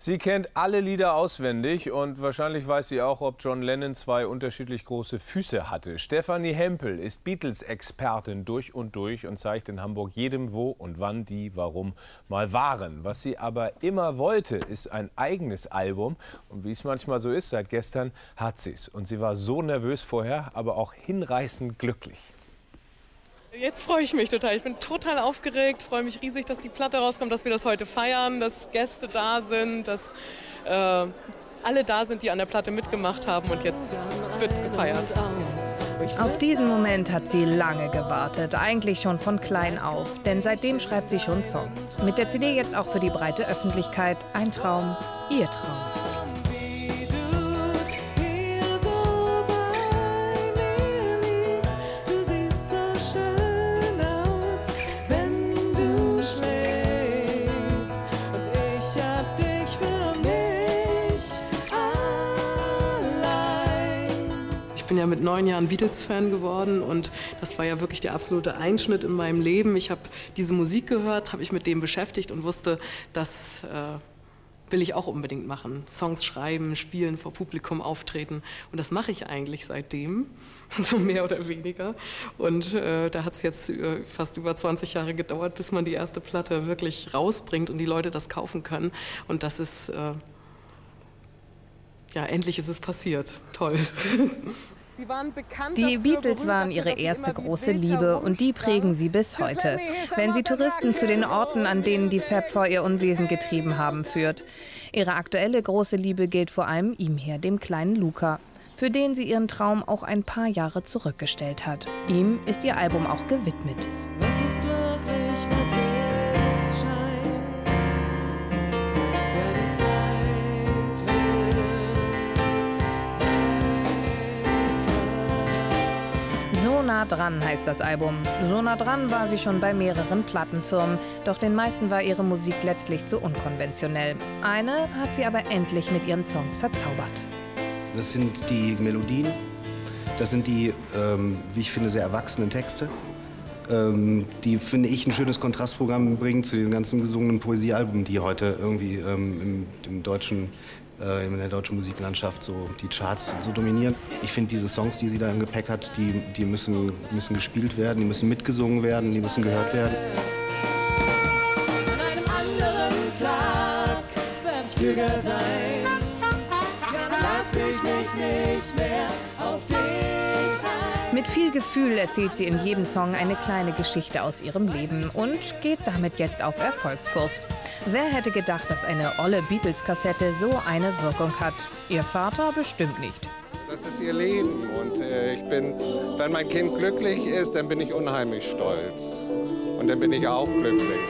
Sie kennt alle Lieder auswendig und wahrscheinlich weiß sie auch, ob John Lennon zwei unterschiedlich große Füße hatte. Stefanie Hempel ist Beatles-Expertin durch und durch und zeigt in Hamburg jedem, wo und wann die, warum mal waren. Was sie aber immer wollte, ist ein eigenes Album. Und wie es manchmal so ist, seit gestern hat sie es. Und sie war so nervös vorher, aber auch hinreißend glücklich. Jetzt freue ich mich total. Ich bin total aufgeregt, freue mich riesig, dass die Platte rauskommt, dass wir das heute feiern, dass Gäste da sind, dass äh, alle da sind, die an der Platte mitgemacht haben und jetzt wird es gefeiert. Auf diesen Moment hat sie lange gewartet, eigentlich schon von klein auf, denn seitdem schreibt sie schon Songs. Mit der CD jetzt auch für die breite Öffentlichkeit ein Traum, ihr Traum. Bin ja mit neun Jahren Beatles-Fan geworden und das war ja wirklich der absolute Einschnitt in meinem Leben. Ich habe diese Musik gehört, habe mich mit dem beschäftigt und wusste, das äh, will ich auch unbedingt machen. Songs schreiben, spielen, vor Publikum auftreten und das mache ich eigentlich seitdem, so mehr oder weniger. Und äh, da hat es jetzt äh, fast über 20 Jahre gedauert, bis man die erste Platte wirklich rausbringt und die Leute das kaufen können und das ist... Ja, endlich ist es passiert. Toll. Die Beatles waren ihre erste große Liebe und die prägen sie bis heute. Wenn sie Touristen zu den Orten, an denen die Fab vor ihr Unwesen getrieben haben, führt. Ihre aktuelle große Liebe gilt vor allem ihm hier, dem kleinen Luca, für den sie ihren Traum auch ein paar Jahre zurückgestellt hat. Ihm ist ihr Album auch gewidmet. Was ist wirklich, was ist Schein? Nah dran heißt das Album. So nah dran war sie schon bei mehreren Plattenfirmen, doch den meisten war ihre Musik letztlich zu unkonventionell. Eine hat sie aber endlich mit ihren Songs verzaubert. Das sind die Melodien, das sind die, ähm, wie ich finde, sehr erwachsenen Texte. Ähm, die, finde ich, ein schönes Kontrastprogramm bringen zu den ganzen gesungenen Poesiealben, die heute irgendwie ähm, im, im deutschen äh, in der deutschen Musiklandschaft so die Charts so dominieren. Ich finde diese Songs, die sie da im Gepäck hat, die, die müssen, müssen gespielt werden, die müssen mitgesungen werden, die müssen gehört werden. An einem anderen Tag werde ich klüger sein. Dann lass ich mich nicht mehr auf dich. Mit viel Gefühl erzählt sie in jedem Song eine kleine Geschichte aus ihrem Leben und geht damit jetzt auf Erfolgskurs. Wer hätte gedacht, dass eine olle Beatles-Kassette so eine Wirkung hat? Ihr Vater bestimmt nicht. Das ist ihr Leben und äh, ich bin, wenn mein Kind glücklich ist, dann bin ich unheimlich stolz. Und dann bin ich auch glücklich.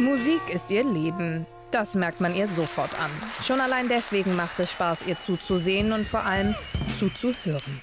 Musik ist ihr Leben. Das merkt man ihr sofort an. Schon allein deswegen macht es Spaß, ihr zuzusehen und vor allem zuzuhören.